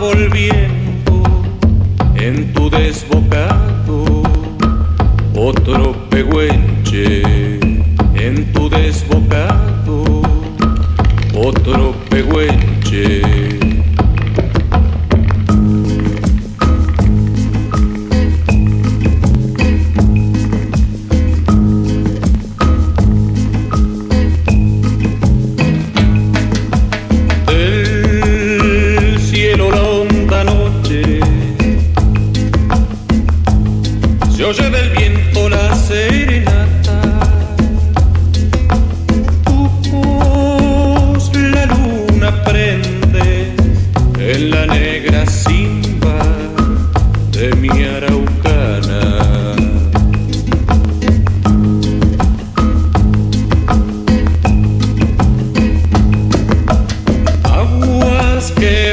volviendo en tu desbocado otro pehuenche en tu desbocado otro pehuenche yo lleve el viento la serenata. Tu voz la luna prende en la negra simba de mi araucana. Aguas que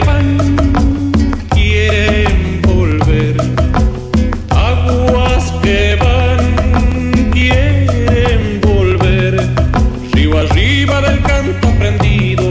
encima del canto prendido.